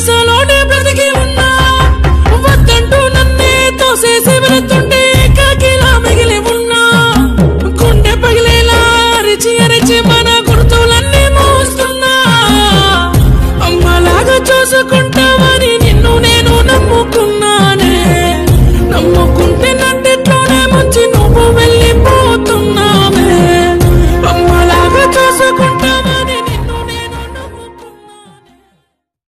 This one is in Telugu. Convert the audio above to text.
ఆశలోనే బ్రతికి ఉన్నా. వద్దంటూ నన్నే తోసేసి వెళుతుంటే కాకిలా మిగిలి ఉన్నా. గుండె పగిలేలా అరిచి అరిచి మన గుర్తులన్నీ మోస్తున్నా. అమ్మలాగా చూసుకుంటావా?